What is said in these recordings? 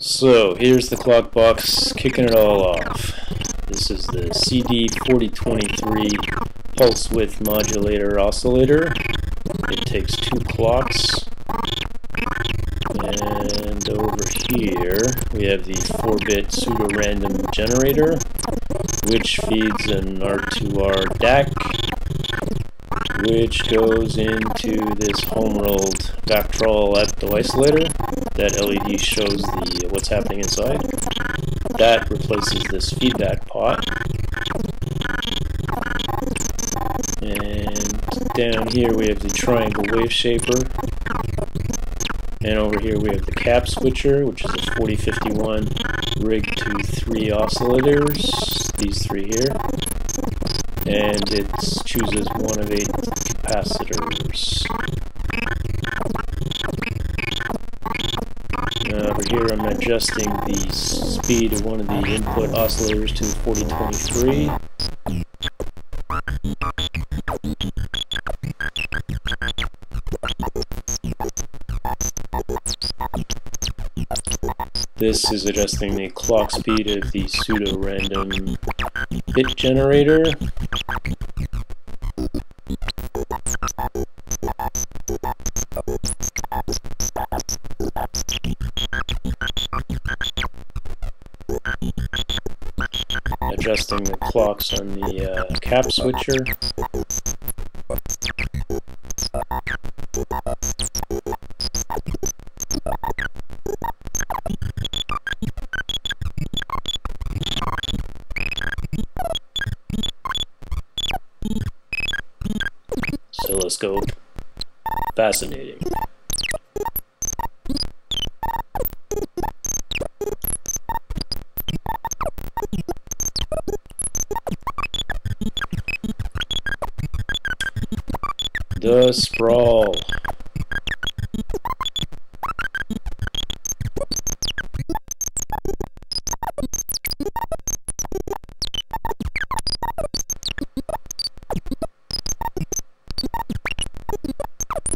So here's the clock box kicking it all off. This is the CD4023 pulse width modulator oscillator. It takes two clocks. And over here we have the 4-bit pseudo-random generator, which feeds an R2R DAC, which goes into this home-rolled opto-isolator. That LED shows the what's happening inside. That replaces this feedback pot. And down here we have the triangle wave shaper. And over here we have the cap switcher, which is a 4051 rigged to three oscillators, these three here. And it chooses one of eight capacitors. Over here I'm adjusting the speed of one of the input oscillators to 4023. This is adjusting the clock speed of the pseudo-random bit generator. Adjusting the clocks on the uh, cap switcher. Oscilloscope. Fascinating. The sprawl.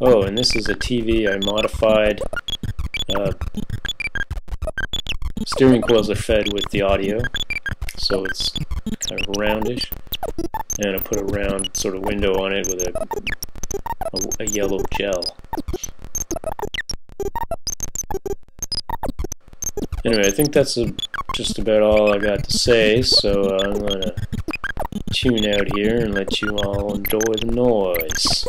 Oh, and this is a TV I modified. Uh, steering coils are fed with the audio, so it's kind of roundish. And I put a round sort of window on it with a, a, a yellow gel. Anyway, I think that's a, just about all I got to say, so uh, I'm to tune out here and let you all enjoy the noise.